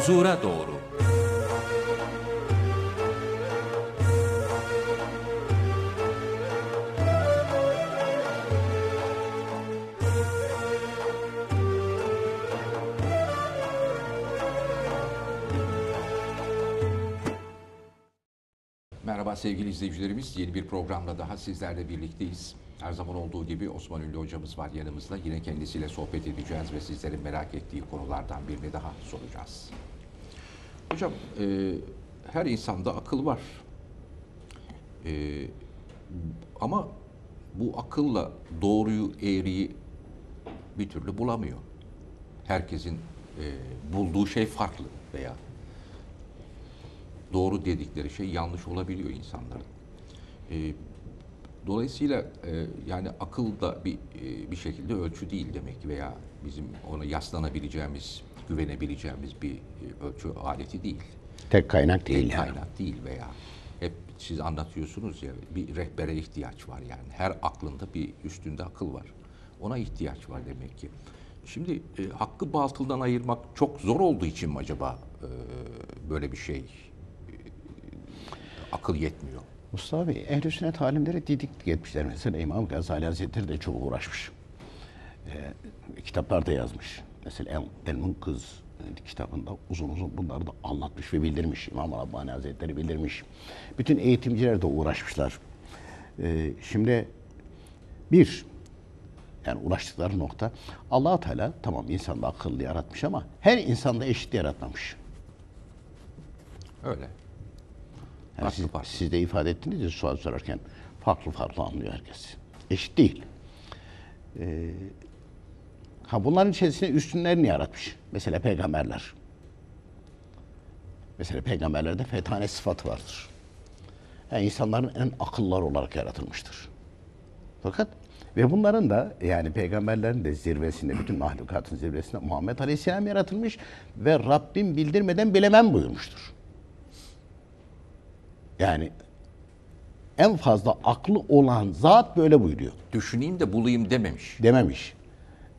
Huzura doğru. Merhaba sevgili izleyicilerimiz. Yeni bir programla daha sizlerle birlikteyiz. Her zaman olduğu gibi Osman Ünlü hocamız var yanımızda. Yine kendisiyle sohbet edeceğiz ve sizlerin merak ettiği konulardan birini daha soracağız. Hocam, e, her insanda akıl var. E, ama bu akılla doğruyu, eğriyi bir türlü bulamıyor. Herkesin e, bulduğu şey farklı veya doğru dedikleri şey yanlış olabiliyor insanların. E, dolayısıyla e, yani akıl da bir e, bir şekilde ölçü değil demek veya bizim ona yaslanabileceğimiz, güvenebileceğimiz bir e, ölçü aleti değil. Tek kaynak değil Tek yani. kaynak değil veya hep siz anlatıyorsunuz ya bir rehbere ihtiyaç var yani. Her aklında bir üstünde akıl var. Ona ihtiyaç var demek ki. Şimdi e, hakkı batıldan ayırmak çok zor olduğu için mi acaba e, böyle bir şey e, akıl yetmiyor? Mustafa Bey, ehl-i sünnet alimleri didiklik etmişler. Mesela İmam Gazali Hazretleri de çok uğraşmış. Ee, kitaplarda yazmış. Mesela El, El Munkız e, kitabında uzun uzun bunları da anlatmış ve bildirmiş. İmam Rabbani Hazretleri bildirmiş. Bütün eğitimciler de uğraşmışlar. Ee, şimdi bir, yani ulaştıkları nokta allah Teala tamam insanda akıllı yaratmış ama her insanda eşit yaratmamış. Öyle. Yani Farklı siz, farklı. siz de ifade ettiniz ya sual sorarken farklı farklı anlıyor herkes. Eşit değil. Ee, ha bunların içerisinde üstünlerini yaratmış. Mesela peygamberler. Mesela peygamberlerde fetane sıfatı vardır. Yani insanların en akıllar olarak yaratılmıştır. Fakat ve bunların da yani peygamberlerin de zirvesinde, bütün mahlukatın zirvesinde Muhammed Aleyhisselam yaratılmış ve Rabbim bildirmeden bilemem buyurmuştur. Yani en fazla aklı olan zat böyle buyuruyor. Düşüneyim de bulayım dememiş. Dememiş.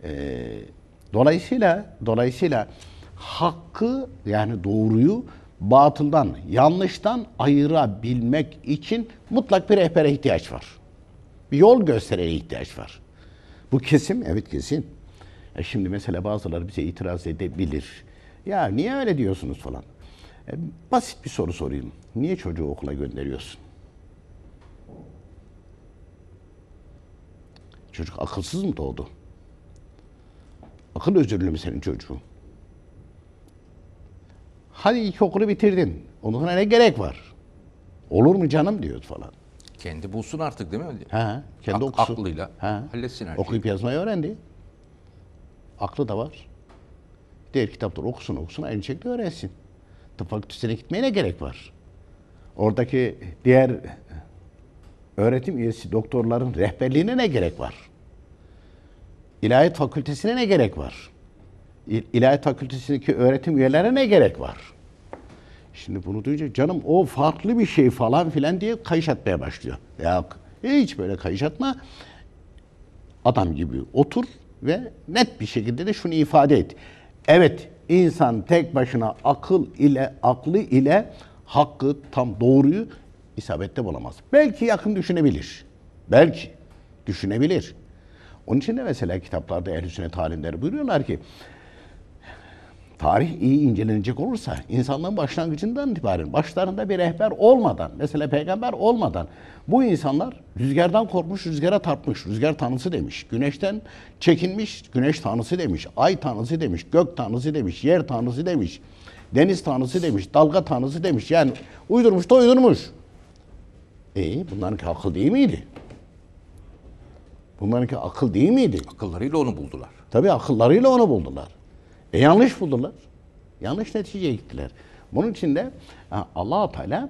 Ee, dolayısıyla dolayısıyla hakkı yani doğruyu batıldan, yanlıştan ayırabilmek için mutlak bir rehbere ihtiyaç var. Bir yol gösterene ihtiyaç var. Bu kesim, evet kesin. E şimdi mesela bazıları bize itiraz edebilir. Ya niye öyle diyorsunuz falan. E, basit bir soru sorayım. Niye çocuğu okula gönderiyorsun? Çocuk akılsız mı doğdu? Akıl özürlü mü senin çocuğun? Hadi ilkokulu bitirdin. Sonra ne gerek var? Olur mu canım diyor falan. Kendi bulsun artık değil mi? Ha, kendi Ak- okusun. aklıyla ha. halletsin her şeyi. Okuyup yazmayı öğrendi. Aklı da var. Diğer kitapları okusun okusun aynı şekilde öğrensin. Tıp fakültesine gitmeye ne gerek var? Oradaki diğer öğretim üyesi doktorların rehberliğine ne gerek var? İlahiyat fakültesine ne gerek var? İl- İlahiyat fakültesindeki öğretim üyelerine ne gerek var? Şimdi bunu duyunca canım o farklı bir şey falan filan diye kayış atmaya başlıyor. Yok hiç böyle kayış atma. Adam gibi otur ve net bir şekilde de şunu ifade et. Evet insan tek başına akıl ile aklı ile hakkı tam doğruyu isabette bulamaz. Belki yakın düşünebilir. Belki düşünebilir. Onun için de mesela kitaplarda ehl-i sünnet alimleri buyuruyorlar ki tarih iyi incelenecek olursa insanlığın başlangıcından itibaren başlarında bir rehber olmadan mesela peygamber olmadan bu insanlar rüzgardan korkmuş rüzgara tartmış rüzgar tanrısı demiş güneşten çekinmiş güneş tanrısı demiş ay tanrısı demiş gök tanrısı demiş yer tanrısı demiş deniz tanrısı demiş dalga tanrısı demiş yani uydurmuş da uydurmuş. E bunlarınki akıl değil miydi? Bunlarınki akıl değil miydi? Akıllarıyla onu buldular. Tabii akıllarıyla onu buldular. E yanlış buldular. Yanlış neticeye gittiler. Bunun için de allah Teala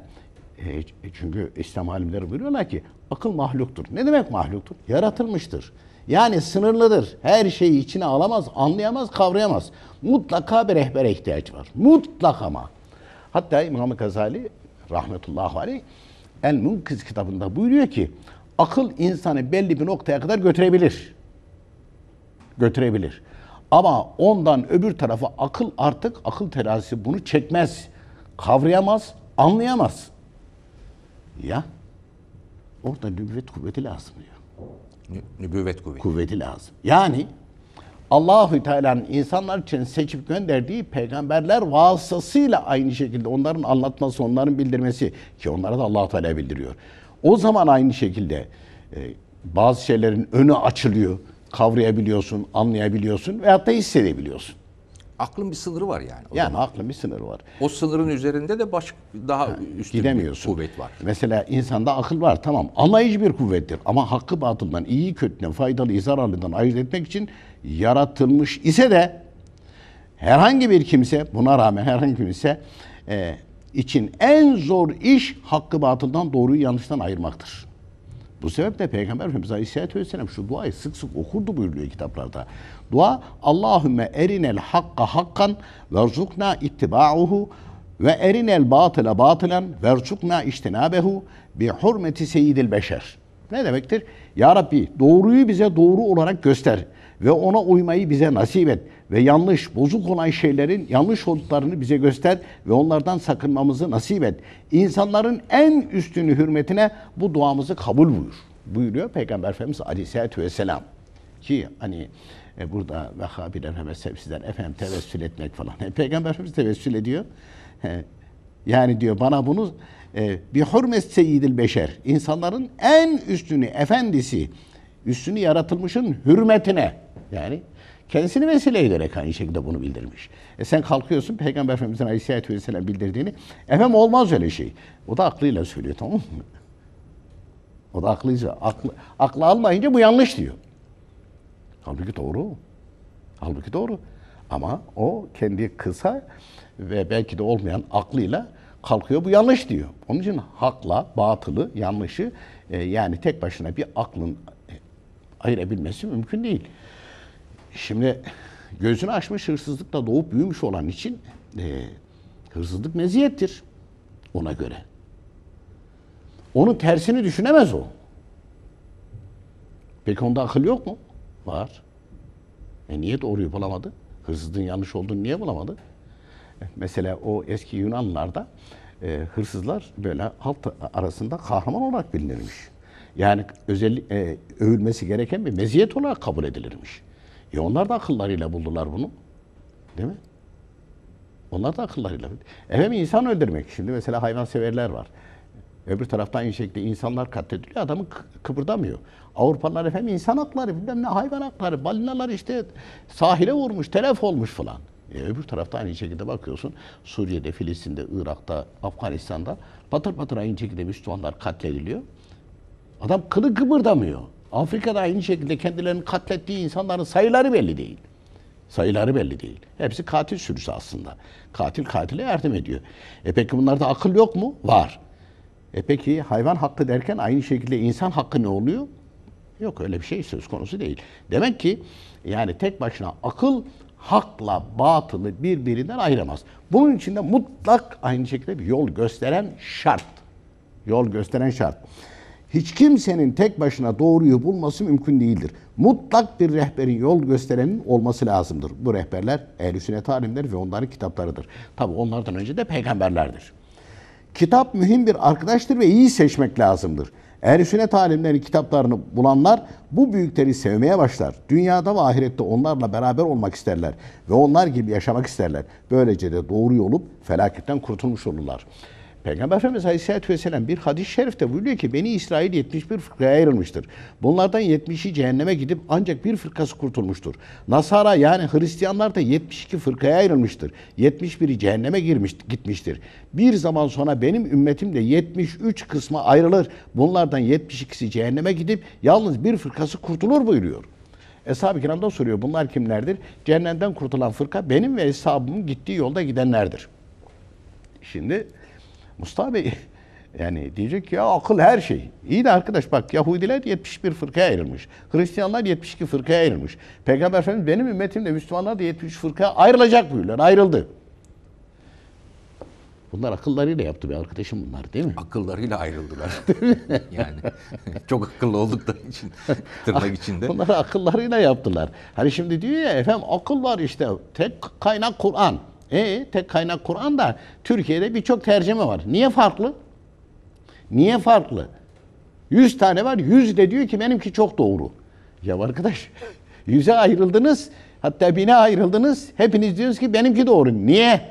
e, çünkü İslam alimleri buyuruyorlar ki akıl mahluktur. Ne demek mahluktur? Yaratılmıştır. Yani sınırlıdır. Her şeyi içine alamaz, anlayamaz, kavrayamaz. Mutlaka bir rehbere ihtiyaç var. Mutlak ama. Hatta İmam Gazali rahmetullahi aleyh El Munkiz kitabında buyuruyor ki akıl insanı belli bir noktaya kadar götürebilir götürebilir. Ama ondan öbür tarafa akıl artık akıl terazisi bunu çekmez. Kavrayamaz, anlayamaz. Ya orada nübüvvet kuvveti lazım diyor. Nü- Nübüvvet kuvveti. Kuvveti lazım. Yani Allahü Teala'nın insanlar için seçip gönderdiği peygamberler vasıtasıyla aynı şekilde onların anlatması, onların bildirmesi ki onlara da Allah Teala bildiriyor. O zaman aynı şekilde e, bazı şeylerin önü açılıyor. Kavrayabiliyorsun, anlayabiliyorsun veyahut da hissedebiliyorsun. Aklın bir sınırı var yani. O, Yani aklın bir sınırı var. o sınırın üzerinde de baş daha üstün Gidemiyorsun. bir kuvvet var. Mesela insanda akıl var tamam. Anlayıcı bir kuvvettir. Ama hakkı batıldan, iyi kötüden, faydalı zararlıdan ayırt etmek için yaratılmış ise de herhangi bir kimse, buna rağmen herhangi bir kimse e, için en zor iş hakkı batıldan, doğruyu yanlıştan ayırmaktır. Bu sebeple Peygamber Efendimiz Aleyhisselatü Vesselam şu duayı sık sık okurdu buyuruyor kitaplarda. Dua Allahümme erinel hakka hakkan verzukna ittiba'uhu ve erinel batıla batılan verzukna iştinabehu bi hurmeti seyyidil beşer. Ne demektir? Ya Rabbi doğruyu bize doğru olarak göster ve ona uymayı bize nasip et ve yanlış, bozuk olan şeylerin yanlış olduklarını bize göster ve onlardan sakınmamızı nasip et. İnsanların en üstünü hürmetine bu duamızı kabul buyur. Buyuruyor Peygamber Efendimiz Aleyhisselatü Vesselam. Ki hani e, burada Vehhabiler ve Mezhepsizler efendim tevessül etmek falan. E, Peygamber Efendimiz tevessül ediyor. E, yani diyor bana bunu e, bir hürmet seyyidil beşer. İnsanların en üstünü, efendisi, üstünü yaratılmışın hürmetine yani kendisini vesile ederek aynı şekilde bunu bildirmiş. E sen kalkıyorsun Peygamber Efendimiz'in Aleyhisselatü Vesselam bildirdiğini. Efendim olmaz öyle şey. O da aklıyla söylüyor tamam mı? O da aklıyla. Aklı, aklı almayınca bu yanlış diyor. Halbuki doğru. Halbuki doğru. Ama o kendi kısa ve belki de olmayan aklıyla kalkıyor bu yanlış diyor. Onun için hakla batılı, yanlışı e, yani tek başına bir aklın ayırabilmesi mümkün değil. Şimdi gözünü açmış hırsızlıkla doğup büyümüş olan için e, hırsızlık meziyettir ona göre. Onun tersini düşünemez o. Peki onda akıl yok mu? Var. E niye doğruyu bulamadı? Hırsızlığın yanlış olduğunu niye bulamadı? E, Mesela o eski Yunanlılarda e, hırsızlar böyle halk arasında kahraman olarak bilinirmiş. Yani özellik e, övülmesi gereken bir meziyet olarak kabul edilirmiş. E onlar da akıllarıyla buldular bunu. Değil mi? Onlar da akıllarıyla. Efendim insan öldürmek. Şimdi mesela hayvanseverler var. Öbür taraftan aynı şekilde insanlar katlediliyor. Adamı kı- kıpırdamıyor. Avrupalılar efendim insan hakları, bilmem ne hayvan hakları, balinalar işte sahile vurmuş, telef olmuş falan. E, öbür tarafta aynı şekilde bakıyorsun Suriye'de, Filistin'de, Irak'ta, Afganistan'da patır patır aynı şekilde Müslümanlar katlediliyor. Adam kılı kıpırdamıyor. Afrika'da aynı şekilde kendilerini katlettiği insanların sayıları belli değil. Sayıları belli değil. Hepsi katil sürüsü aslında. Katil katile yardım ediyor. E peki bunlarda akıl yok mu? Var. E peki hayvan hakkı derken aynı şekilde insan hakkı ne oluyor? Yok öyle bir şey söz konusu değil. Demek ki yani tek başına akıl hakla batılı birbirinden ayıramaz. Bunun için de mutlak aynı şekilde bir yol gösteren şart. Yol gösteren şart. Hiç kimsenin tek başına doğruyu bulması mümkün değildir. Mutlak bir rehberin, yol gösterenin olması lazımdır. Bu rehberler ehl-i sünnet alimleri ve onların kitaplarıdır. Tabi onlardan önce de peygamberlerdir. Kitap mühim bir arkadaştır ve iyi seçmek lazımdır. Ehl-i sünnet alimlerinin kitaplarını bulanlar bu büyükleri sevmeye başlar. Dünyada ve ahirette onlarla beraber olmak isterler ve onlar gibi yaşamak isterler. Böylece de doğru olup felaketten kurtulmuş olurlar. Peygamber Efendimiz Aleyhisselatü Vesselam bir hadis-i şerifte buyuruyor ki Beni İsrail 71 fırkaya ayrılmıştır. Bunlardan 70'i cehenneme gidip ancak bir fırkası kurtulmuştur. Nasara yani Hristiyanlar da 72 fırkaya ayrılmıştır. 71'i cehenneme girmiş, gitmiştir. Bir zaman sonra benim ümmetim de 73 kısma ayrılır. Bunlardan 72'si cehenneme gidip yalnız bir fırkası kurtulur buyuruyor. Eshab-ı kiram da soruyor bunlar kimlerdir? Cehennemden kurtulan fırka benim ve eshabımın gittiği yolda gidenlerdir. Şimdi Mustafa Bey yani diyecek ki ya akıl her şey. İyi de arkadaş bak Yahudiler 71 fırkaya ayrılmış. Hristiyanlar 72 fırkaya ayrılmış. Peygamber Efendimiz benim ümmetim de Müslümanlar da 73 fırkaya ayrılacak buyuruyor. Ayrıldı. Bunlar akıllarıyla yaptı bir arkadaşım bunlar değil mi? Akıllarıyla ayrıldılar. yani çok akıllı oldukları için tırnak içinde. Bunları akıllarıyla yaptılar. Hani şimdi diyor ya efendim akıl var işte tek kaynak Kur'an. E tek kaynak Kur'an da Türkiye'de birçok tercüme var. Niye farklı? Niye farklı? 100 tane var. 100 de diyor ki benimki çok doğru. Ya arkadaş 100'e ayrıldınız. Hatta bine ayrıldınız. Hepiniz diyorsunuz ki benimki doğru. Niye?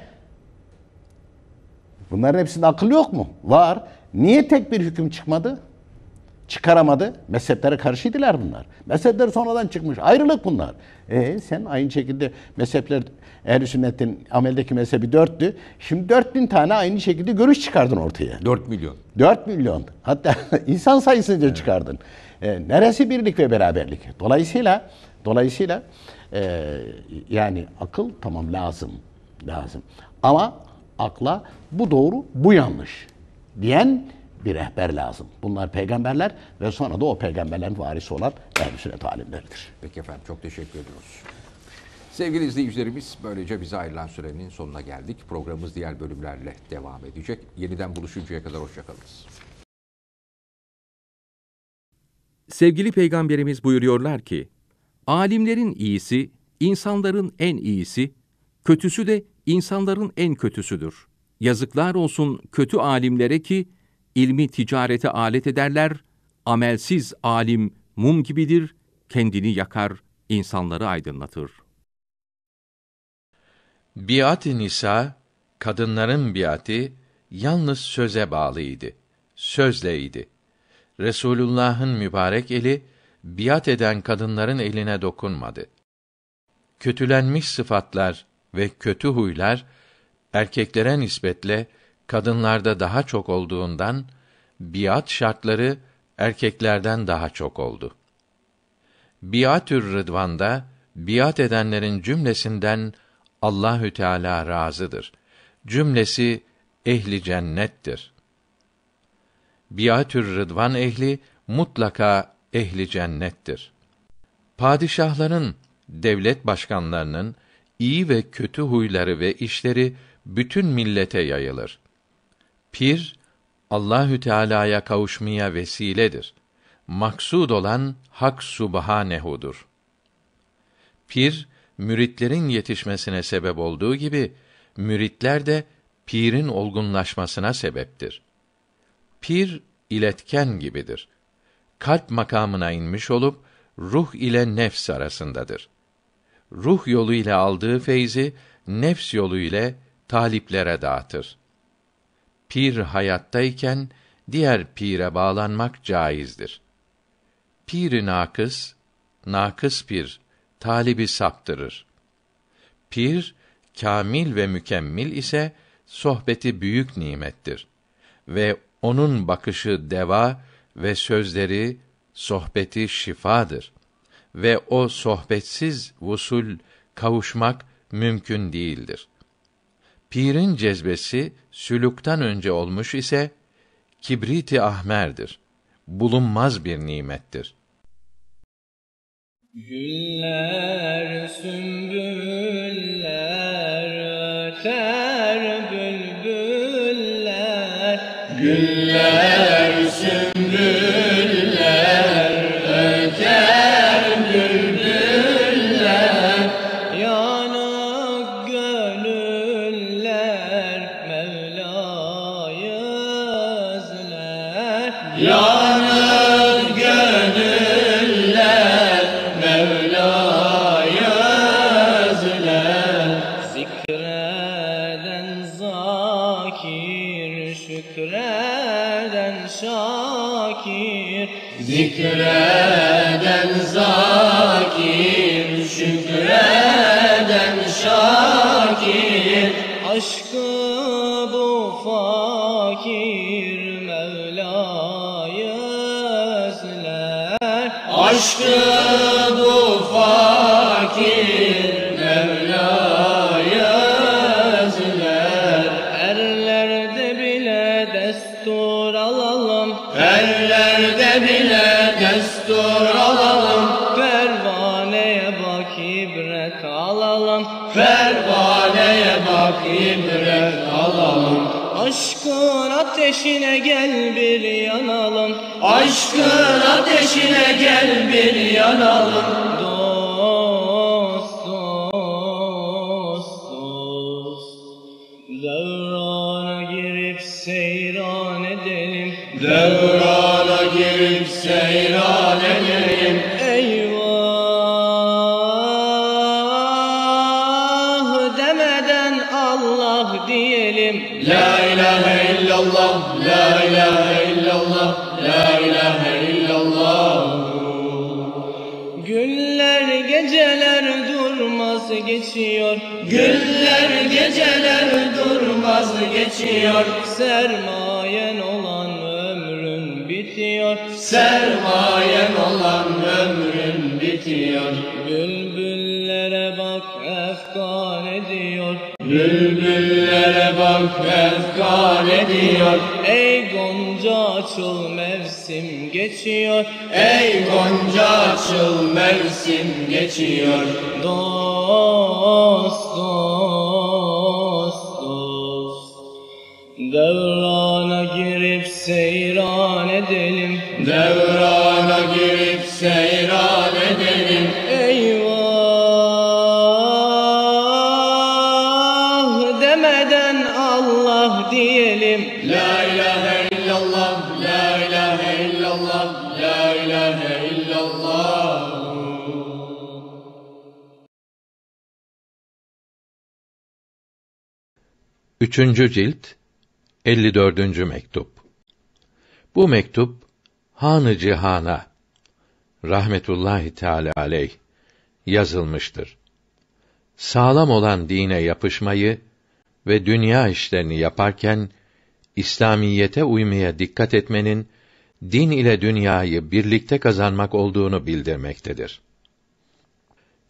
Bunların hepsinde akıl yok mu? Var. Niye tek bir hüküm çıkmadı? Çıkaramadı. Mezheplere karşıydılar bunlar. Mezhepler sonradan çıkmış. Ayrılık bunlar. E sen aynı şekilde mezhepler ehl sünnetin ameldeki mezhebi dörttü. Şimdi dört bin tane aynı şekilde görüş çıkardın ortaya. 4 milyon. 4 milyon. Hatta insan sayısınca çıkardın. E, neresi birlik ve beraberlik? Dolayısıyla dolayısıyla e, yani akıl tamam lazım. Lazım. Ama akla bu doğru, bu yanlış diyen bir rehber lazım. Bunlar peygamberler ve sonra da o peygamberlerin varisi olan ehl sünnet alimleridir. Peki efendim çok teşekkür ediyoruz. Sevgili izleyicilerimiz böylece bize ayrılan sürenin sonuna geldik. Programımız diğer bölümlerle devam edecek. Yeniden buluşuncaya kadar hoşçakalınız. Sevgili Peygamberimiz buyuruyorlar ki, alimlerin iyisi, insanların en iyisi, kötüsü de insanların en kötüsüdür. Yazıklar olsun kötü alimlere ki, ilmi ticarete alet ederler, amelsiz alim mum gibidir, kendini yakar, insanları aydınlatır. Biat-ı nisa, kadınların biati yalnız söze bağlıydı. Sözleydi. Resulullah'ın mübarek eli biat eden kadınların eline dokunmadı. Kötülenmiş sıfatlar ve kötü huylar erkeklere nispetle kadınlarda daha çok olduğundan biat şartları erkeklerden daha çok oldu. Biatür Rıdvan'da biat edenlerin cümlesinden Allahü Teala razıdır. Cümlesi ehli cennettir. Biatür Rıdvan ehli mutlaka ehli cennettir. Padişahların, devlet başkanlarının iyi ve kötü huyları ve işleri bütün millete yayılır. Pir Allahü Teala'ya kavuşmaya vesiledir. Maksud olan Hak Subhanehu'dur. Pir müritlerin yetişmesine sebep olduğu gibi müritler de pirin olgunlaşmasına sebeptir. Pir iletken gibidir. Kalp makamına inmiş olup ruh ile nefs arasındadır. Ruh yolu ile aldığı feyzi nefs yolu ile taliplere dağıtır. Pir hayattayken diğer pire bağlanmak caizdir. Pir nakıs, nakıs pir talibi saptırır. Pir kamil ve mükemmel ise sohbeti büyük nimettir ve onun bakışı deva ve sözleri sohbeti şifadır ve o sohbetsiz vusul kavuşmak mümkün değildir. Pirin cezbesi sülükten önce olmuş ise kibriti ahmerdir. Bulunmaz bir nimettir. Güller, sümbüller, bir geçiyor Sermayen olan ömrün bitiyor. Sermayen olan ömrün bitiyor. Bülbüllere bak efkar ediyor. Bülbüllere bak efkar ediyor. Ey Gonca açıl mevsim geçiyor. Ey Gonca açıl mevsim geçiyor. Dost Üçüncü cilt 54. mektup. Bu mektup Hanı Cihan'a rahmetullahi teala aleyh yazılmıştır. Sağlam olan dine yapışmayı ve dünya işlerini yaparken İslamiyete uymaya dikkat etmenin din ile dünyayı birlikte kazanmak olduğunu bildirmektedir.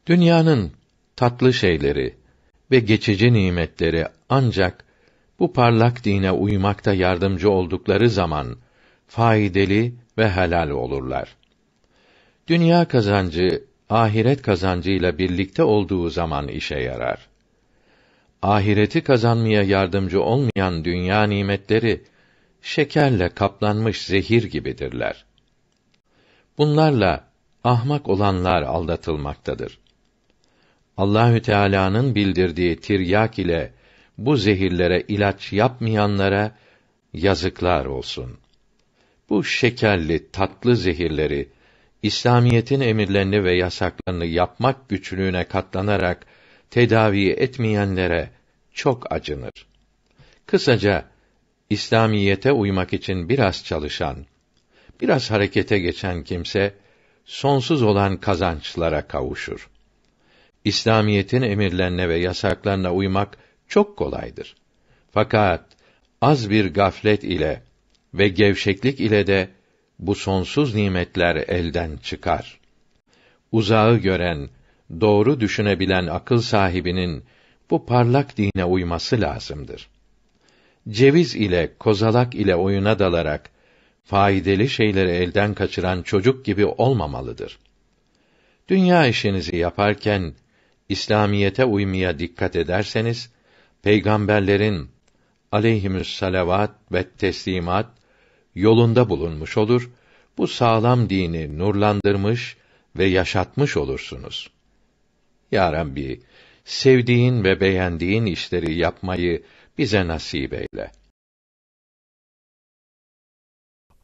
Dünyanın tatlı şeyleri ve geçici nimetleri ancak bu parlak dine uymakta yardımcı oldukları zaman faydalı ve helal olurlar. Dünya kazancı ahiret kazancıyla birlikte olduğu zaman işe yarar. Ahireti kazanmaya yardımcı olmayan dünya nimetleri şekerle kaplanmış zehir gibidirler. Bunlarla ahmak olanlar aldatılmaktadır. Allahü Teala'nın bildirdiği tiryak ile bu zehirlere ilaç yapmayanlara yazıklar olsun. Bu şekerli, tatlı zehirleri İslamiyetin emirlerini ve yasaklarını yapmak güçlüğüne katlanarak tedavi etmeyenlere çok acınır. Kısaca İslamiyete uymak için biraz çalışan, biraz harekete geçen kimse sonsuz olan kazançlara kavuşur. İslamiyetin emirlerine ve yasaklarına uymak çok kolaydır. Fakat az bir gaflet ile ve gevşeklik ile de bu sonsuz nimetler elden çıkar. Uzağı gören, doğru düşünebilen akıl sahibinin bu parlak dine uyması lazımdır. Ceviz ile kozalak ile oyuna dalarak faydalı şeyleri elden kaçıran çocuk gibi olmamalıdır. Dünya işinizi yaparken İslamiyete uymaya dikkat ederseniz peygamberlerin aleyhimüs salavat ve teslimat yolunda bulunmuş olur, bu sağlam dini nurlandırmış ve yaşatmış olursunuz. Ya Rabbi, sevdiğin ve beğendiğin işleri yapmayı bize nasip eyle.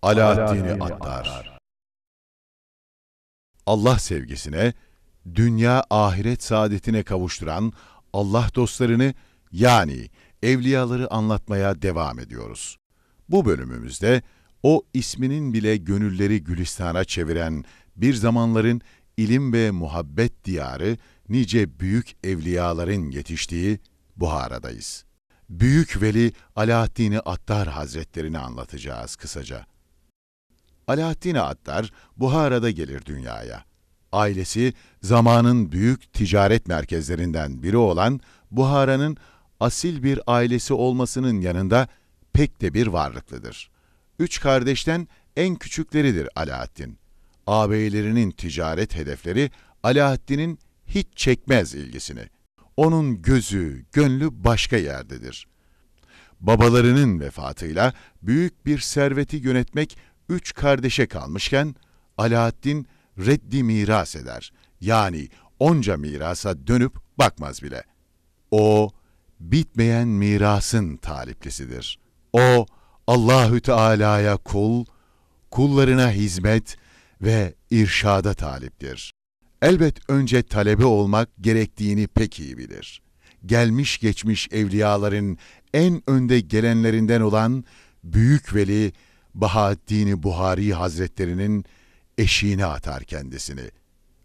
Alaaddin Attar Allah sevgisine, dünya ahiret saadetine kavuşturan Allah dostlarını yani evliyaları anlatmaya devam ediyoruz. Bu bölümümüzde o isminin bile gönülleri gülistana çeviren bir zamanların ilim ve muhabbet diyarı nice büyük evliyaların yetiştiği Buhara'dayız. Büyük Veli Alaaddin Attar Hazretlerini anlatacağız kısaca. Alaaddin Attar Buhara'da gelir dünyaya. Ailesi zamanın büyük ticaret merkezlerinden biri olan Buhara'nın asil bir ailesi olmasının yanında pek de bir varlıklıdır. Üç kardeşten en küçükleridir Alaaddin. Ağabeylerinin ticaret hedefleri Alaaddin'in hiç çekmez ilgisini. Onun gözü, gönlü başka yerdedir. babalarının vefatıyla büyük bir serveti yönetmek üç kardeşe kalmışken Alaaddin reddi miras eder. Yani onca mirasa dönüp bakmaz bile. O bitmeyen mirasın taliplisidir. O Allahü Teala'ya kul, kullarına hizmet ve irşada taliptir. Elbet önce talebe olmak gerektiğini pek iyi bilir. Gelmiş geçmiş evliyaların en önde gelenlerinden olan Büyük Veli Bahaddin Buhari Hazretlerinin eşiğine atar kendisini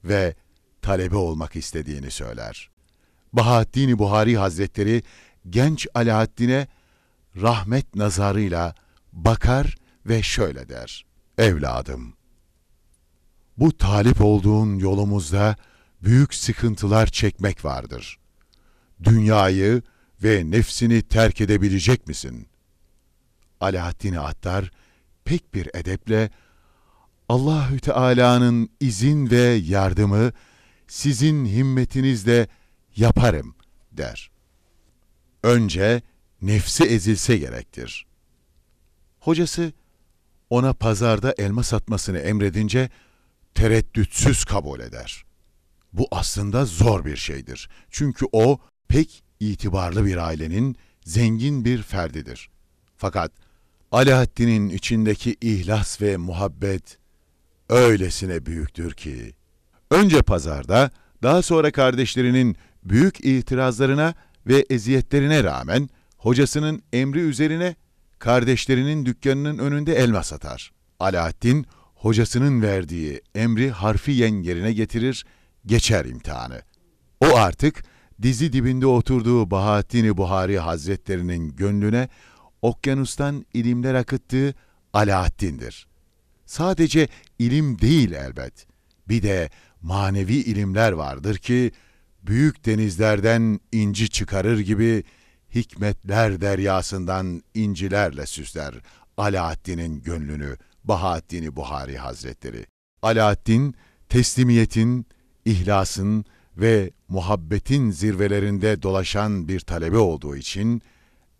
ve talebe olmak istediğini söyler. Bahaddin Buhari Hazretleri genç Alaaddin'e rahmet nazarıyla bakar ve şöyle der. Evladım, bu talip olduğun yolumuzda büyük sıkıntılar çekmek vardır. Dünyayı ve nefsini terk edebilecek misin? Alaaddin Attar pek bir edeple Allahü Teala'nın izin ve yardımı sizin himmetinizle yaparım der. Önce nefsi ezilse gerektir. Hocası ona pazarda elma satmasını emredince tereddütsüz kabul eder. Bu aslında zor bir şeydir. Çünkü o pek itibarlı bir ailenin zengin bir ferdidir. Fakat Alaaddin'in içindeki ihlas ve muhabbet öylesine büyüktür ki önce pazarda daha sonra kardeşlerinin büyük itirazlarına ve eziyetlerine rağmen hocasının emri üzerine kardeşlerinin dükkanının önünde elma satar. Alaaddin hocasının verdiği emri harfiyen yerine getirir, geçer imtihanı. O artık dizi dibinde oturduğu Bahattin Buhari Hazretlerinin gönlüne okyanustan ilimler akıttığı Alaaddin'dir. Sadece ilim değil elbet. Bir de manevi ilimler vardır ki büyük denizlerden inci çıkarır gibi hikmetler deryasından incilerle süsler Alaaddin'in gönlünü Bahattin Buhari Hazretleri. Alaaddin teslimiyetin, ihlasın ve muhabbetin zirvelerinde dolaşan bir talebe olduğu için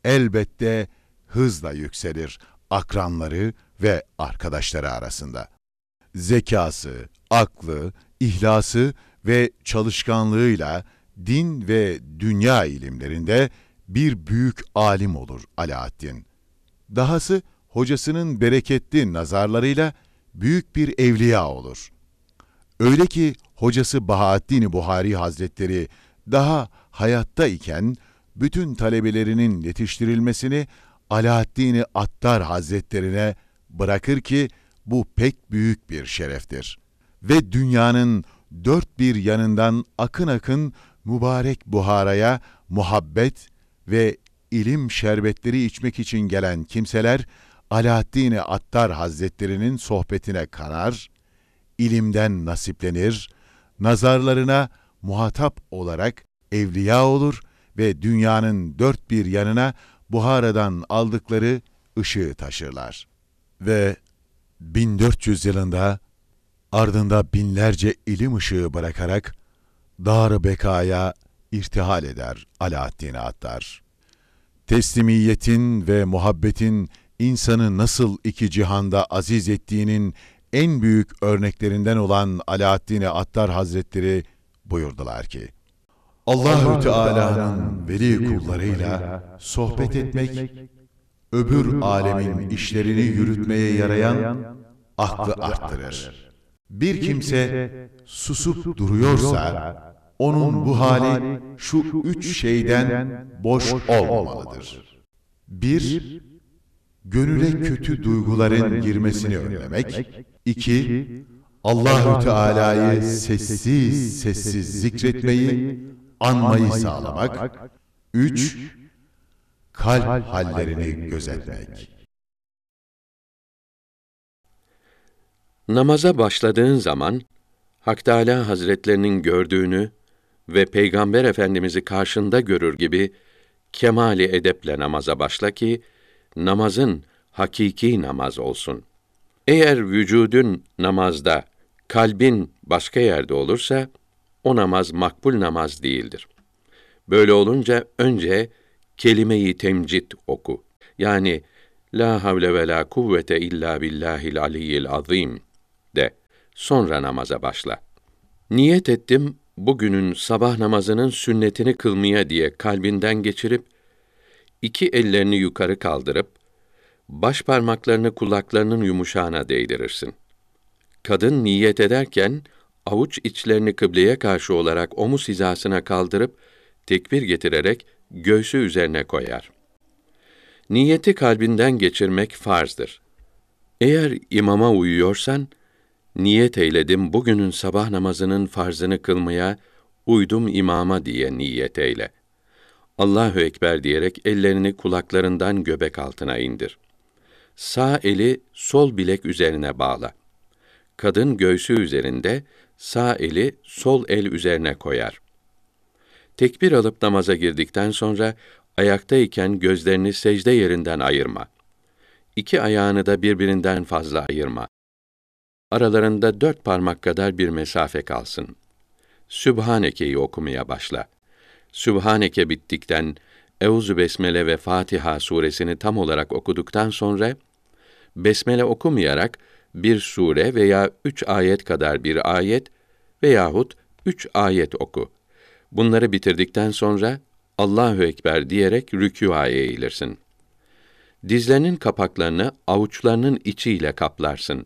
elbette hızla yükselir akranları ve arkadaşları arasında. Zekası, aklı, ihlası ve çalışkanlığıyla din ve dünya ilimlerinde bir büyük alim olur Alaaddin. Dahası hocasının bereketli nazarlarıyla büyük bir evliya olur. Öyle ki hocası Bahattin Buhari Hazretleri daha hayatta iken bütün talebelerinin yetiştirilmesini Alaaddin Attar Hazretlerine bırakır ki bu pek büyük bir şereftir. Ve dünyanın dört bir yanından akın akın mübarek Buhara'ya muhabbet ve ilim şerbetleri içmek için gelen kimseler Alaaddin Attar Hazretlerinin sohbetine kanar, ilimden nasiplenir, nazarlarına muhatap olarak evliya olur ve dünyanın dört bir yanına Buhara'dan aldıkları ışığı taşırlar. Ve 1400 yılında ardında binlerce ilim ışığı bırakarak dar bekaya irtihal eder Alaaddin Attar. Teslimiyetin ve muhabbetin insanı nasıl iki cihanda aziz ettiğinin en büyük örneklerinden olan Alaaddin Attar Hazretleri buyurdular ki, Allahü Teala'nın veli kullarıyla sohbet etmek, öbür alemin işlerini yürütmeye yarayan aklı arttırır. Bir kimse susup duruyorsa, onun bu hali şu üç şeyden boş olmamalıdır. Bir, gönüle kötü duyguların girmesini önlemek. İki, Allahü Teala'yı sessiz sessiz zikretmeyi, anmayı sağlamak. Üç, kalp hallerini gözetmek. Namaza başladığın zaman Hak Teâlâ Hazretlerinin gördüğünü ve Peygamber Efendimiz'i karşında görür gibi kemali edeple namaza başla ki namazın hakiki namaz olsun. Eğer vücudun namazda, kalbin başka yerde olursa o namaz makbul namaz değildir. Böyle olunca önce kelime-i temcid oku. Yani la havle ve la kuvvete illa billahil aliyyil azim. Sonra namaza başla. Niyet ettim bugünün sabah namazının sünnetini kılmaya diye kalbinden geçirip iki ellerini yukarı kaldırıp baş parmaklarını kulaklarının yumuşağına değdirirsin. Kadın niyet ederken avuç içlerini kıbleye karşı olarak omuz hizasına kaldırıp tekbir getirerek göğsü üzerine koyar. Niyeti kalbinden geçirmek farzdır. Eğer imama uyuyorsan, niyet eyledim bugünün sabah namazının farzını kılmaya, uydum imama diye niyet eyle. Allahu Ekber diyerek ellerini kulaklarından göbek altına indir. Sağ eli sol bilek üzerine bağla. Kadın göğsü üzerinde, sağ eli sol el üzerine koyar. Tekbir alıp namaza girdikten sonra ayaktayken gözlerini secde yerinden ayırma. İki ayağını da birbirinden fazla ayırma. Aralarında dört parmak kadar bir mesafe kalsın. Sübhaneke'yi okumaya başla. Sübhaneke bittikten Euzu Besmele ve Fatiha suresini tam olarak okuduktan sonra besmele okumayarak bir sure veya üç ayet kadar bir ayet veyahut üç ayet oku. Bunları bitirdikten sonra Allahu Ekber diyerek rükûa eğilirsin. Dizlerinin kapaklarını avuçlarının içiyle kaplarsın.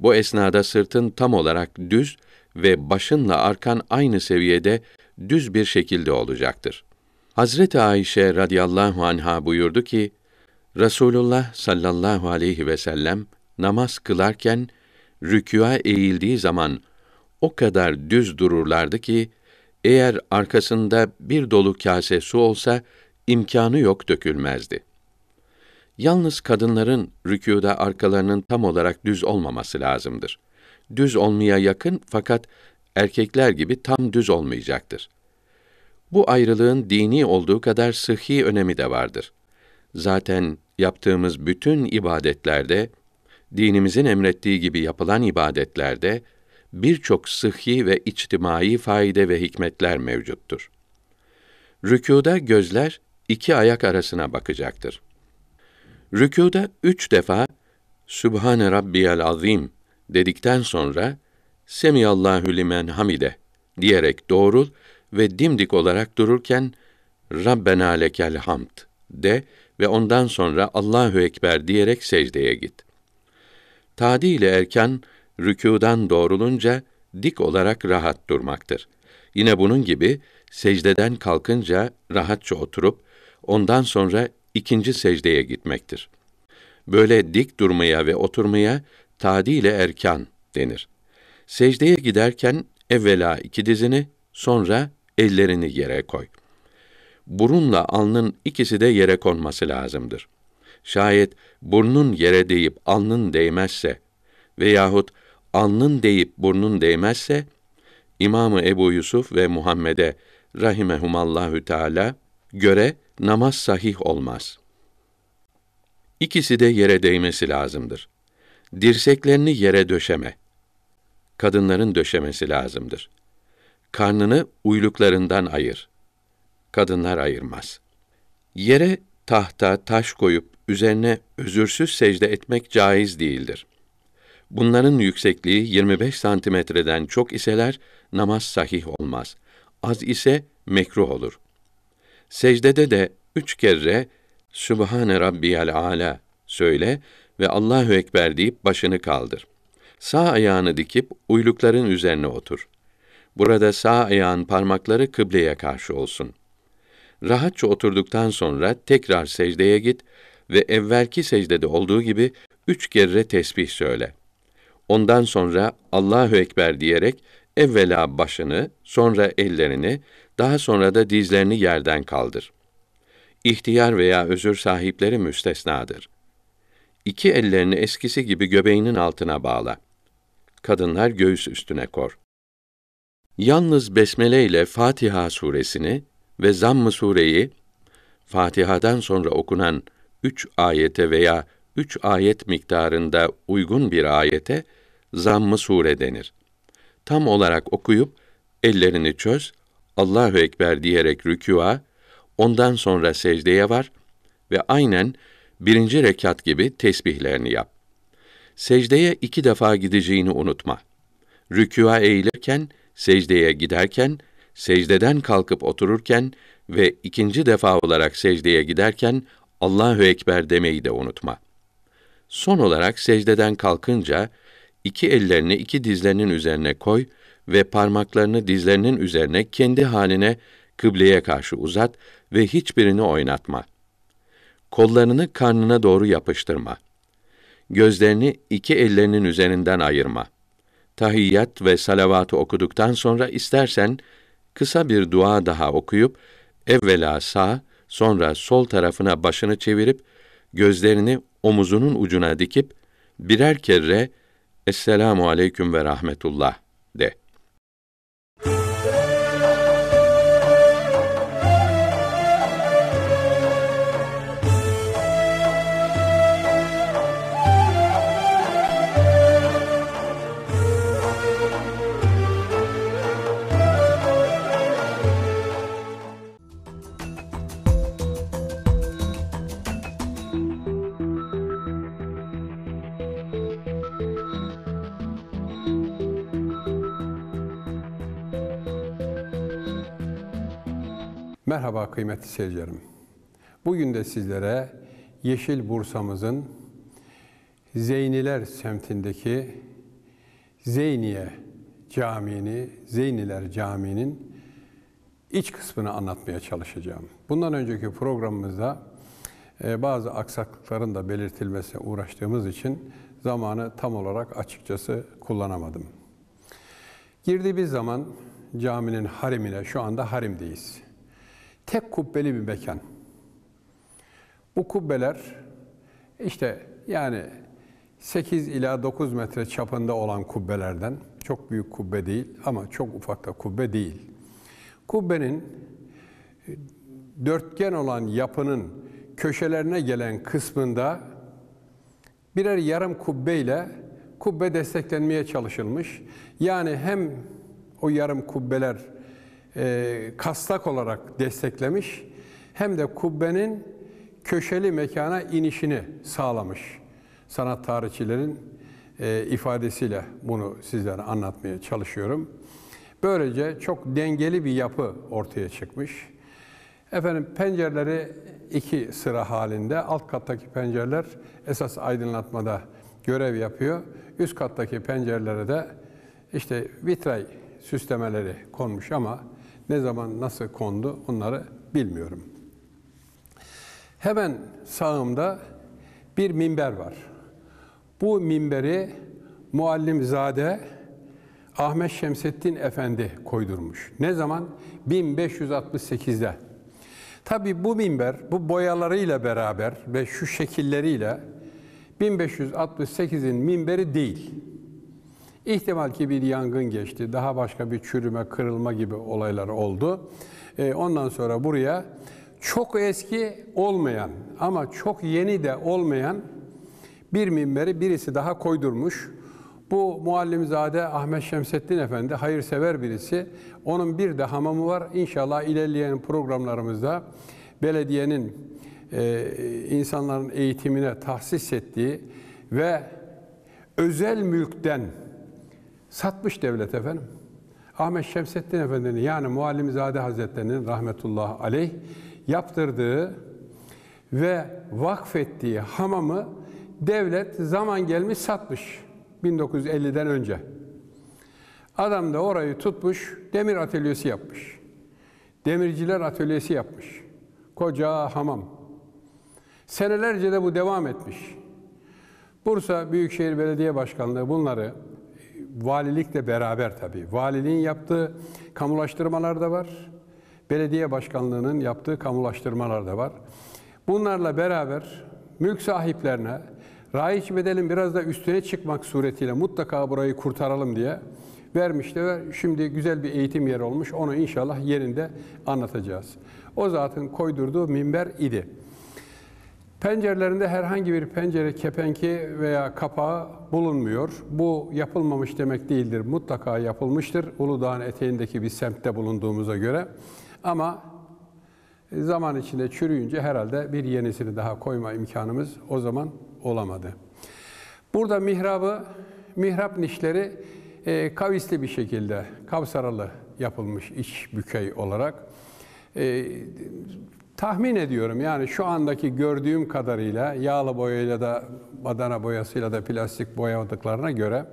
Bu esnada sırtın tam olarak düz ve başınla arkan aynı seviyede düz bir şekilde olacaktır. Hazreti Ayşe radıyallahu anha buyurdu ki, Resulullah sallallahu aleyhi ve sellem namaz kılarken rükûa eğildiği zaman o kadar düz dururlardı ki eğer arkasında bir dolu kase su olsa imkanı yok dökülmezdi. Yalnız kadınların rükûda arkalarının tam olarak düz olmaması lazımdır. Düz olmaya yakın fakat erkekler gibi tam düz olmayacaktır. Bu ayrılığın dini olduğu kadar sıhhi önemi de vardır. Zaten yaptığımız bütün ibadetlerde, dinimizin emrettiği gibi yapılan ibadetlerde birçok sıhhi ve içtimai faide ve hikmetler mevcuttur. Rükûda gözler iki ayak arasına bakacaktır. Rükûda üç defa Sübhane Rabbiyal Azim dedikten sonra Semiyallahu limen hamide diyerek doğrul ve dimdik olarak dururken Rabbena lekel hamd de ve ondan sonra Allahu ekber diyerek secdeye git. Tadi ile erken rükûdan doğrulunca dik olarak rahat durmaktır. Yine bunun gibi secdeden kalkınca rahatça oturup ondan sonra ikinci secdeye gitmektir. Böyle dik durmaya ve oturmaya tadi ile erkan denir. Secdeye giderken evvela iki dizini, sonra ellerini yere koy. Burunla alnın ikisi de yere konması lazımdır. Şayet burnun yere değip alnın değmezse veyahut alnın değip burnun değmezse İmamı Ebu Yusuf ve Muhammed'e rahimehumallahü teala göre namaz sahih olmaz. İkisi de yere değmesi lazımdır. Dirseklerini yere döşeme. Kadınların döşemesi lazımdır. Karnını uyluklarından ayır. Kadınlar ayırmaz. Yere tahta, taş koyup üzerine özürsüz secde etmek caiz değildir. Bunların yüksekliği 25 santimetreden çok iseler namaz sahih olmaz. Az ise mekruh olur. Secdede de üç kere Sübhane Rabbiyal Ala söyle ve Allahu Ekber deyip başını kaldır. Sağ ayağını dikip uylukların üzerine otur. Burada sağ ayağın parmakları kıbleye karşı olsun. Rahatça oturduktan sonra tekrar secdeye git ve evvelki secdede olduğu gibi üç kere tesbih söyle. Ondan sonra Allahu Ekber diyerek evvela başını, sonra ellerini, daha sonra da dizlerini yerden kaldır. İhtiyar veya özür sahipleri müstesnadır. İki ellerini eskisi gibi göbeğinin altına bağla. Kadınlar göğüs üstüne kor. Yalnız besmele ile Fatiha suresini ve Zamm-ı sureyi Fatiha'dan sonra okunan üç ayete veya üç ayet miktarında uygun bir ayete zamm-ı sure denir. Tam olarak okuyup ellerini çöz, Allahu ekber diyerek rükûa, Ondan sonra secdeye var ve aynen birinci rekat gibi tesbihlerini yap. Secdeye iki defa gideceğini unutma. Rükûa eğilirken, secdeye giderken, secdeden kalkıp otururken ve ikinci defa olarak secdeye giderken Allahu Ekber demeyi de unutma. Son olarak secdeden kalkınca iki ellerini iki dizlerinin üzerine koy ve parmaklarını dizlerinin üzerine kendi haline kıbleye karşı uzat ve hiçbirini oynatma. Kollarını karnına doğru yapıştırma. Gözlerini iki ellerinin üzerinden ayırma. Tahiyyat ve salavatı okuduktan sonra istersen kısa bir dua daha okuyup evvela sağ, sonra sol tarafına başını çevirip gözlerini omuzunun ucuna dikip birer kere Esselamu aleyküm ve rahmetullah de. Merhaba kıymetli seyircilerim. Bugün de sizlere Yeşil Bursa'mızın Zeyniler semtindeki Zeyniye Camii'ni, Zeyniler Camii'nin iç kısmını anlatmaya çalışacağım. Bundan önceki programımızda e, bazı aksaklıkların da belirtilmesine uğraştığımız için zamanı tam olarak açıkçası kullanamadım. Girdiğimiz zaman caminin harimine, şu anda harimdeyiz. Tek kubbeli bir mekan. Bu kubbeler işte yani 8 ila 9 metre çapında olan kubbelerden, çok büyük kubbe değil ama çok ufak da kubbe değil. Kubbenin e, dörtgen olan yapının köşelerine gelen kısmında birer yarım kubbeyle kubbe desteklenmeye çalışılmış. Yani hem o yarım kubbeler e, olarak desteklemiş hem de kubbenin köşeli mekana inişini sağlamış. Sanat tarihçilerin e, ifadesiyle bunu sizlere anlatmaya çalışıyorum. Böylece çok dengeli bir yapı ortaya çıkmış. Efendim pencereleri iki sıra halinde. Alt kattaki pencereler esas aydınlatmada görev yapıyor. Üst kattaki pencerelere de işte vitray süslemeleri konmuş ama ne zaman nasıl kondu onları bilmiyorum. Hemen sağımda bir minber var. Bu minberi Muallimzade Ahmet Şemsettin Efendi koydurmuş. Ne zaman? 1568'de. Tabi bu minber bu boyalarıyla beraber ve şu şekilleriyle 1568'in minberi değil. İhtimal ki bir yangın geçti, daha başka bir çürüme, kırılma gibi olaylar oldu. Ee, ondan sonra buraya çok eski olmayan ama çok yeni de olmayan bir minberi birisi daha koydurmuş. Bu Muallimzade Ahmet Şemsettin Efendi hayırsever birisi. Onun bir de hamamı var. İnşallah ilerleyen programlarımızda belediyenin e, insanların eğitimine tahsis ettiği ve özel mülkten satmış devlet efendim. Ahmet Şemsettin Efendi'nin yani Muallimzade Hazretleri'nin rahmetullahi aleyh yaptırdığı ve vakfettiği hamamı devlet zaman gelmiş satmış 1950'den önce. Adam da orayı tutmuş, demir atölyesi yapmış. Demirciler atölyesi yapmış. Koca hamam. Senelerce de bu devam etmiş. Bursa Büyükşehir Belediye Başkanlığı bunları valilikle beraber tabii. Valiliğin yaptığı kamulaştırmalar da var. Belediye başkanlığının yaptığı kamulaştırmalar da var. Bunlarla beraber mülk sahiplerine raiç bedelin biraz da üstüne çıkmak suretiyle mutlaka burayı kurtaralım diye vermişti ve şimdi güzel bir eğitim yeri olmuş. Onu inşallah yerinde anlatacağız. O zatın koydurduğu minber idi. Pencerelerinde herhangi bir pencere kepenki veya kapağı bulunmuyor. Bu yapılmamış demek değildir. Mutlaka yapılmıştır. Uludağ'ın eteğindeki bir semtte bulunduğumuza göre. Ama E, Zaman içinde çürüyünce herhalde bir yenisini daha koyma imkanımız o zaman olamadı. Burada mihrabı, mihrap nişleri e, kavisli bir şekilde kavsaralı yapılmış iç bükey olarak. E, tahmin ediyorum yani şu andaki gördüğüm kadarıyla yağlı boyayla da badana boyasıyla da plastik boyadıklarına göre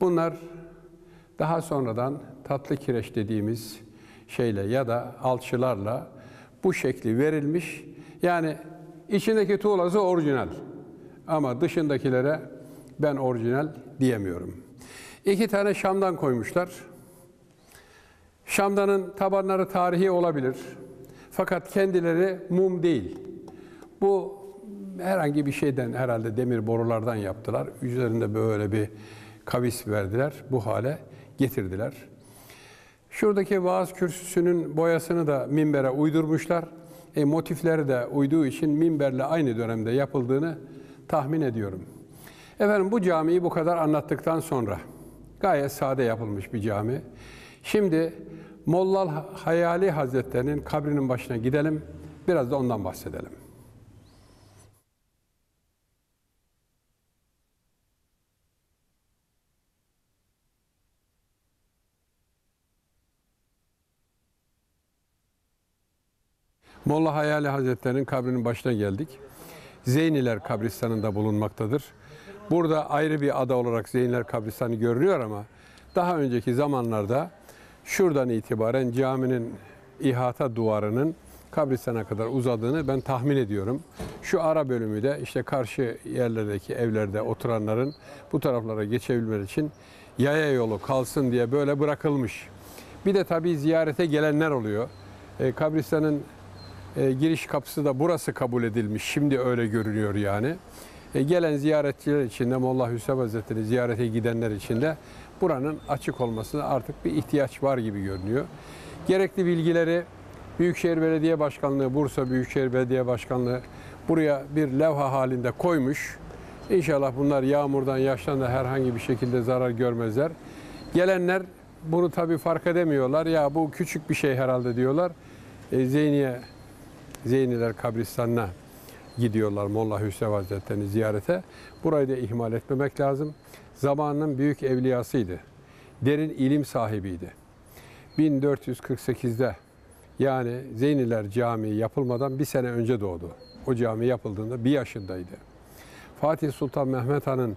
bunlar daha sonradan tatlı kireç dediğimiz şeyle ya da alçılarla bu şekli verilmiş. Yani içindeki tuğlası orijinal. Ama dışındakilere ben orijinal diyemiyorum. İki tane Şam'dan koymuşlar. Şamdanın tabanları tarihi olabilir. Fakat kendileri mum değil. Bu herhangi bir şeyden herhalde demir borulardan yaptılar. Üzerinde böyle bir kavis verdiler. Bu hale getirdiler. Şuradaki vaaz kürsüsünün boyasını da minbere uydurmuşlar. E, motifleri de uyduğu için minberle aynı dönemde yapıldığını tahmin ediyorum. Efendim bu camiyi bu kadar anlattıktan sonra gayet sade yapılmış bir cami. Şimdi Mollal Hayali Hazretlerinin kabrinin başına gidelim. Biraz da ondan bahsedelim. Molla Hayali Hazretleri'nin kabrinin başına geldik. Zeyniler kabristanında bulunmaktadır. Burada ayrı bir ada olarak Zeyniler kabristanı görünüyor ama daha önceki zamanlarda şuradan itibaren caminin ihata duvarının kabristana kadar uzadığını ben tahmin ediyorum. Şu ara bölümü de işte karşı yerlerdeki evlerde oturanların bu taraflara geçebilmeleri için yaya yolu kalsın diye böyle bırakılmış. Bir de tabii ziyarete gelenler oluyor. E, kabristanın e, giriş kapısı da burası kabul edilmiş. Şimdi öyle görünüyor yani. E, gelen ziyaretçiler için de Molla Hüseyin Hazretleri ziyarete gidenler için de buranın açık olmasına artık bir ihtiyaç var gibi görünüyor. Gerekli bilgileri Büyükşehir Belediye Başkanlığı, Bursa Büyükşehir Belediye Başkanlığı buraya bir levha halinde koymuş. İnşallah bunlar yağmurdan, yaştan da herhangi bir şekilde zarar görmezler. Gelenler bunu tabii fark edemiyorlar. Ya bu küçük bir şey herhalde diyorlar. E, Zeyniye Zeyniler kabristanına gidiyorlar Molla Hüseyin Hazretleri'ni ziyarete. Burayı da ihmal etmemek lazım. Zamanının büyük evliyasıydı. Derin ilim sahibiydi. 1448'de yani Zeyniler Camii yapılmadan bir sene önce doğdu. O cami yapıldığında bir yaşındaydı. Fatih Sultan Mehmet Han'ın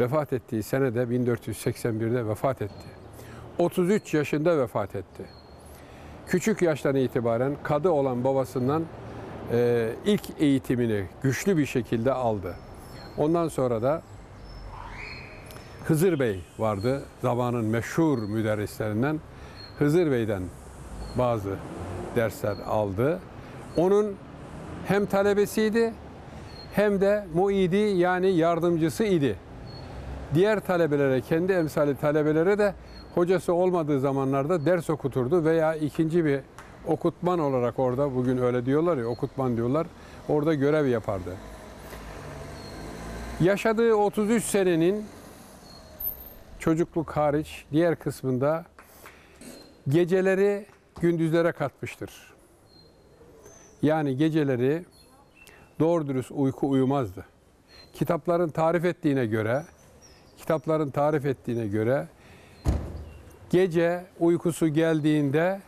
vefat ettiği senede 1481'de vefat etti. 33 yaşında vefat etti. Küçük yaştan itibaren kadı olan babasından e, ilk eğitimini güçlü bir şekilde aldı. Ondan sonra da Hızır Bey vardı. Zamanın meşhur müderrislerinden. Hızır Bey'den bazı dersler aldı. Onun hem talebesiydi hem de muidi yani yardımcısı idi. Diğer talebelere, kendi emsali talebelere de hocası olmadığı zamanlarda ders okuturdu veya ikinci bir okutman olarak orada bugün öyle diyorlar ya okutman diyorlar. Orada görev yapardı. Yaşadığı 33 senenin çocukluk hariç diğer kısmında geceleri gündüzlere katmıştır. Yani geceleri doğru dürüst uyku uyumazdı. Kitapların tarif ettiğine göre kitapların tarif ettiğine göre gece uykusu geldiğinde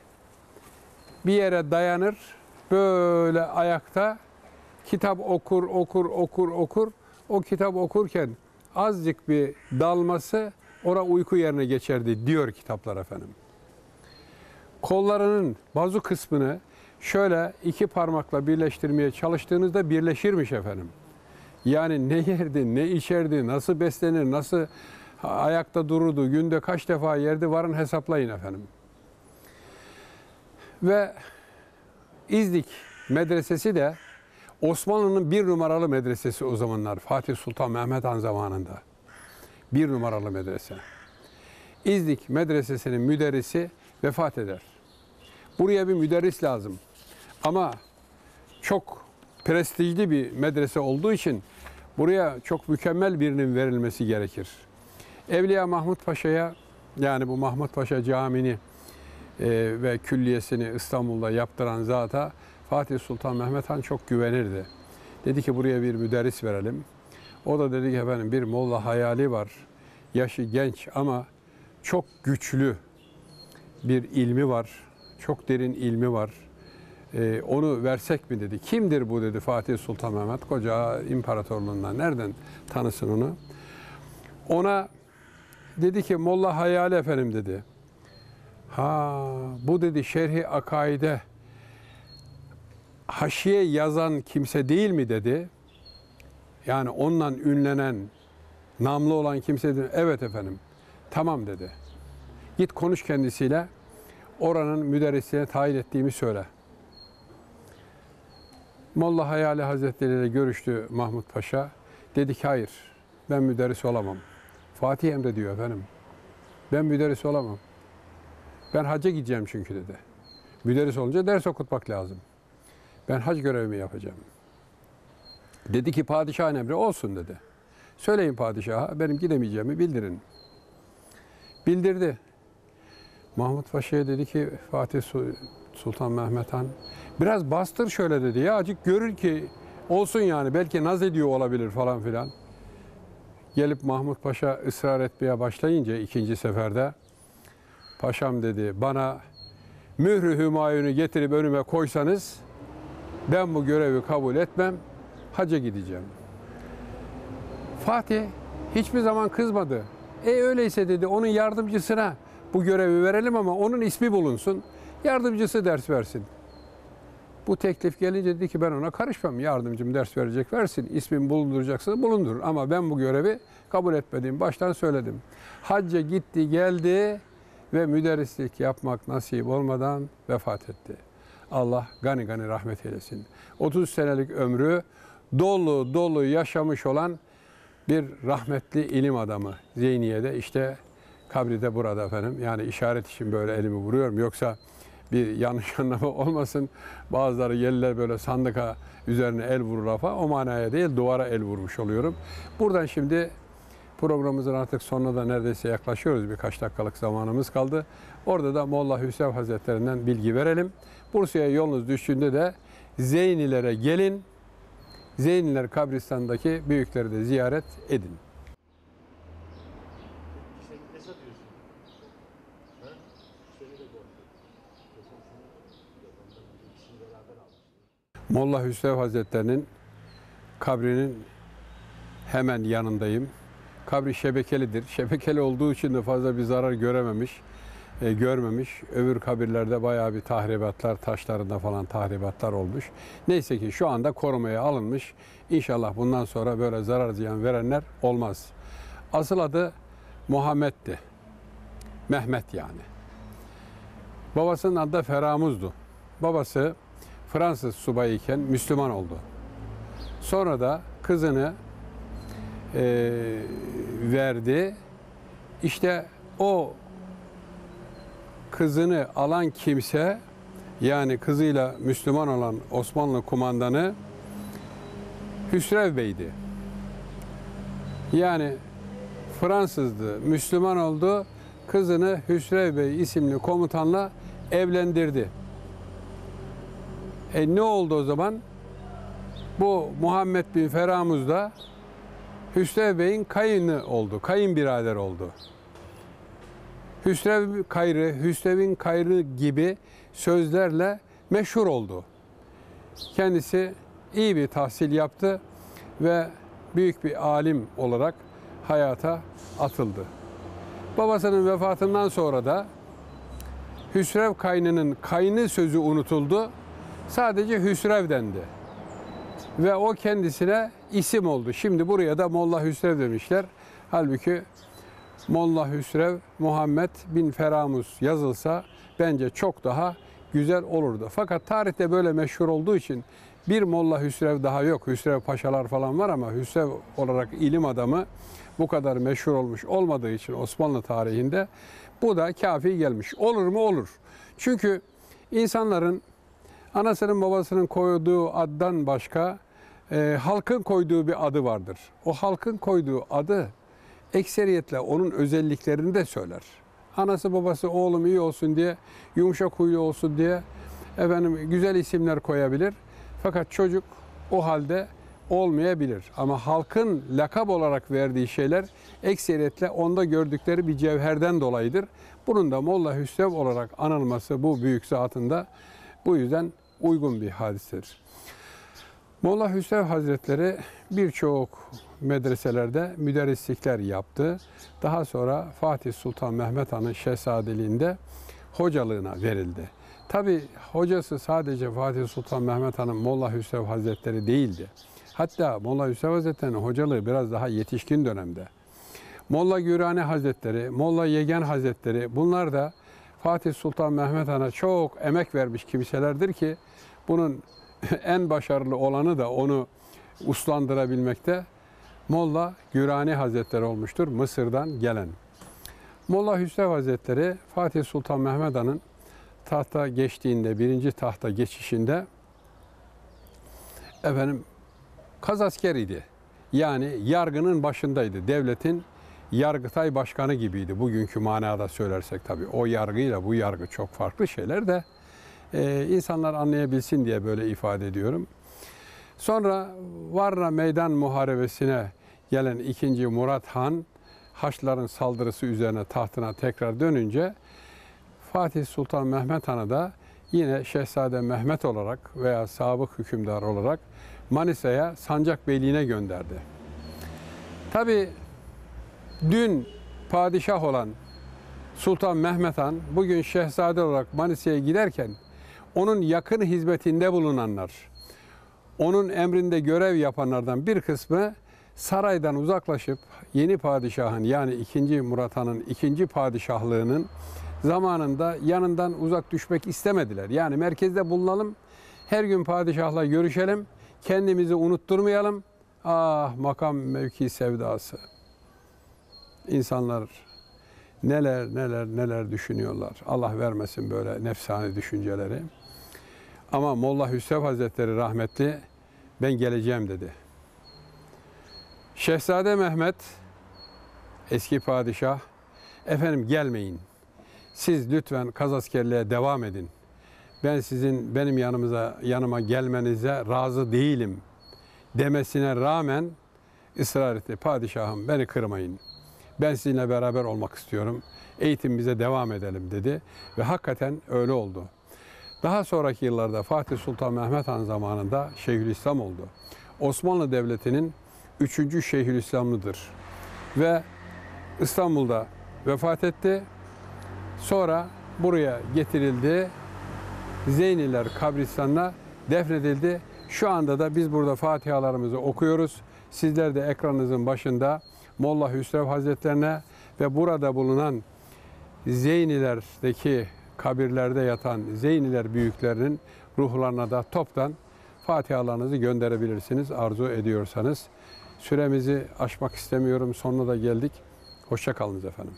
bir yere dayanır, böyle ayakta kitap okur, okur, okur, okur. O kitap okurken azıcık bir dalması ora uyku yerine geçerdi diyor kitaplar efendim. Kollarının bazı kısmını şöyle iki parmakla birleştirmeye çalıştığınızda birleşirmiş efendim. Yani ne yerdi, ne içerdi, nasıl beslenir, nasıl ayakta dururdu, günde kaç defa yerdi varın hesaplayın efendim. Ve İznik medresesi de Osmanlı'nın bir numaralı medresesi o zamanlar. Fatih Sultan Mehmet Han zamanında. Bir numaralı medrese. İznik medresesinin müderrisi vefat eder. Buraya bir müderris lazım. Ama çok prestijli bir medrese olduğu için buraya çok mükemmel birinin verilmesi gerekir. Evliya Mahmut Paşa'ya yani bu Mahmut Paşa Camii'ni e, ve külliyesini İstanbul'da yaptıran zata Fatih Sultan Mehmet Han çok güvenirdi. Dedi ki buraya bir müderris verelim. O da dedi ki efendim bir molla hayali var. Yaşı genç ama çok güçlü bir ilmi var. Çok derin ilmi var. Ee, onu versek mi dedi. Kimdir bu dedi Fatih Sultan Mehmet. Koca imparatorluğundan nereden tanısın onu? Ona dedi ki Molla Hayali efendim dedi. Ha bu dedi şerhi akaide haşiye yazan kimse değil mi dedi. Yani ondan ünlenen, namlı olan kimse. Evet efendim. Tamam dedi. Git konuş kendisiyle. Oranın müderrisine tayin ettiğimi söyle. Molla Hayali Hazretleri ile görüştü Mahmut Paşa. Dedi ki hayır ben müderris olamam. Fatih Emre diyor efendim. Ben müderris olamam. Ben hacca gideceğim çünkü dedi. Müderris olunca ders okutmak lazım. Ben hac görevimi yapacağım. Dedi ki padişahın emri olsun dedi. Söyleyin padişaha benim gidemeyeceğimi bildirin. Bildirdi. Mahmut Paşa'ya dedi ki Fatih Su- Sultan Mehmet Han biraz bastır şöyle dedi ya acık görür ki olsun yani belki naz ediyor olabilir falan filan. Gelip Mahmut Paşa ısrar etmeye başlayınca ikinci seferde paşam dedi bana mührü hümayunu getirip önüme koysanız ben bu görevi kabul etmem hacca gideceğim. Fatih hiçbir zaman kızmadı. E öyleyse dedi onun yardımcısına bu görevi verelim ama onun ismi bulunsun. Yardımcısı ders versin. Bu teklif gelince dedi ki ben ona karışmam. Yardımcım ders verecek versin. İsmimi bulunduracaksa bulundur. Ama ben bu görevi kabul etmediğim baştan söyledim. Hacca gitti geldi ve müderrislik yapmak nasip olmadan vefat etti. Allah gani gani rahmet eylesin. 30 senelik ömrü dolu dolu yaşamış olan bir rahmetli ilim adamı Zeyniye'de işte kabri de burada efendim. Yani işaret için böyle elimi vuruyorum. Yoksa bir yanlış anlama olmasın. Bazıları gelirler böyle sandıka üzerine el vurur falan. O manaya değil duvara el vurmuş oluyorum. Buradan şimdi programımızın artık sonuna da neredeyse yaklaşıyoruz. Birkaç dakikalık zamanımız kaldı. Orada da Molla Hüseyin Hazretlerinden bilgi verelim. Bursa'ya yolunuz düştüğünde de Zeynilere gelin. Zeyniler kabristanındaki büyükleri de ziyaret edin. Molla Hüseyin Hazretlerinin kabrinin hemen yanındayım. Kabri şebekelidir. Şebekeli olduğu için de fazla bir zarar görememiş, e, görmemiş. Öbür kabirlerde bayağı bir tahribatlar, taşlarında falan tahribatlar olmuş. Neyse ki şu anda korumaya alınmış. İnşallah bundan sonra böyle zarar ziyan verenler olmaz. Asıl adı Muhammed'di. Mehmet yani. Babasının adı da Feramuz'du. Babası Fransız subayıyken Müslüman oldu. Sonra da kızını e, verdi. İşte o kızını alan kimse yani kızıyla Müslüman olan Osmanlı kumandanı Hüsrev Bey'di. Yani Fransızdı, Müslüman oldu. Kızını Hüsrev Bey isimli komutanla evlendirdi. E ne oldu o zaman? Bu Muhammed bin Feramuz da Hüsrev Bey'in kayını oldu, kayınbirader oldu. Hüsrev kayrı, Hüsrev'in kayrı gibi sözlerle meşhur oldu. Kendisi iyi bir tahsil yaptı ve büyük bir alim olarak hayata atıldı. Babasının vefatından sonra da Hüsrev kaynının kaynı sözü unutuldu. Sadece Hüsrev dendi. Ve o kendisine isim oldu. Şimdi buraya da Molla Hüsrev demişler. Halbuki Molla Hüsrev Muhammed bin Feramuz yazılsa bence çok daha güzel olurdu. Fakat tarihte böyle meşhur olduğu için bir Molla Hüsrev daha yok. Hüsrev paşalar falan var ama Hüsrev olarak ilim adamı bu kadar meşhur olmuş olmadığı için Osmanlı tarihinde bu da kafi gelmiş. Olur mu? Olur. Çünkü insanların anasının babasının koyduğu addan başka e, halkın koyduğu bir adı vardır. O halkın koyduğu adı ekseriyetle onun özelliklerini de söyler. Anası babası oğlum iyi olsun diye, yumuşak huylu olsun diye efendim güzel isimler koyabilir. Fakat çocuk o halde olmayabilir. Ama halkın lakap olarak verdiği şeyler ekseriyetle onda gördükleri bir cevherden dolayıdır. Bunun da Molla Hüsrev olarak anılması bu büyük zatında bu yüzden uygun bir hadisedir. Molla Hüsrev Hazretleri birçok medreselerde müderrislikler yaptı. Daha sonra Fatih Sultan Mehmet Han'ın şehzadeliğinde hocalığına verildi. Tabi hocası sadece Fatih Sultan Mehmet Han'ın Molla Hüsrev Hazretleri değildi. Hatta Molla Hüsrev Hazretleri'nin hocalığı biraz daha yetişkin dönemde. Molla Gürani Hazretleri, Molla Yegen Hazretleri bunlar da Fatih Sultan Mehmet Han'a çok emek vermiş kimselerdir ki bunun en başarılı olanı da onu uslandırabilmekte Molla Gürani Hazretleri olmuştur Mısır'dan gelen. Molla Hüsrev Hazretleri Fatih Sultan Mehmet Han'ın tahta geçtiğinde, birinci tahta geçişinde efendim kazaskeriydi. Yani yargının başındaydı. Devletin yargıtay başkanı gibiydi. Bugünkü manada söylersek tabii. O yargıyla bu yargı çok farklı şeyler de e, insanlar anlayabilsin diye böyle ifade ediyorum. Sonra Varna Meydan Muharebesi'ne gelen 2. Murat Han Haçlıların saldırısı üzerine tahtına tekrar dönünce Fatih Sultan Mehmet Han'ı da yine Şehzade Mehmet olarak veya sabık hükümdar olarak Manisa'ya sancak beyliğine gönderdi. Tabi dün padişah olan Sultan Mehmet Han bugün şehzade olarak Manisa'ya giderken onun yakın hizmetinde bulunanlar, onun emrinde görev yapanlardan bir kısmı saraydan uzaklaşıp yeni padişahın yani 2. Murat Han'ın ikinci padişahlığının zamanında yanından uzak düşmek istemediler. Yani merkezde bulunalım, her gün padişahla görüşelim, kendimizi unutturmayalım. Ah makam mevki sevdası. İnsanlar neler neler neler düşünüyorlar. Allah vermesin böyle nefsani düşünceleri. Ama Molla Hüsrev Hazretleri rahmetli ben geleceğim dedi. Şehzade Mehmet eski padişah efendim gelmeyin. Siz lütfen kazaskerliğe devam edin. Ben sizin benim yanımıza yanıma gelmenize razı değilim demesine rağmen ısrar etti. Padişahım beni kırmayın. Ben sizinle beraber olmak istiyorum. Eğitimimize devam edelim dedi ve hakikaten öyle oldu. Daha sonraki yıllarda Fatih Sultan Mehmet Han zamanında Şeyhülislam oldu. Osmanlı Devleti'nin üçüncü Şeyhülislamlıdır. Ve İstanbul'da vefat etti. Sonra buraya getirildi. Zeyniler kabristanına defnedildi. Şu anda da biz burada Fatihalarımızı okuyoruz. Sizler de ekranınızın başında Molla Hüsrev Hazretlerine ve burada bulunan Zeynilerdeki kabirlerde yatan Zeyniler büyüklerinin ruhlarına da toptan Fatihalarınızı gönderebilirsiniz arzu ediyorsanız. Süremizi aşmak istemiyorum. Sonuna da geldik. Hoşça kalınız efendim.